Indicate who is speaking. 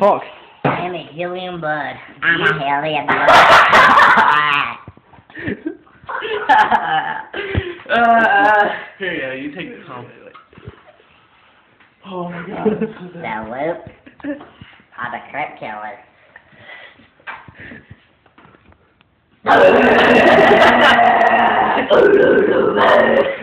Speaker 1: Fuck.
Speaker 2: I'm a helium bud. I'm a helium bud.
Speaker 3: uh, here, go. you take this home. Oh my god.
Speaker 2: the loop How the no, no,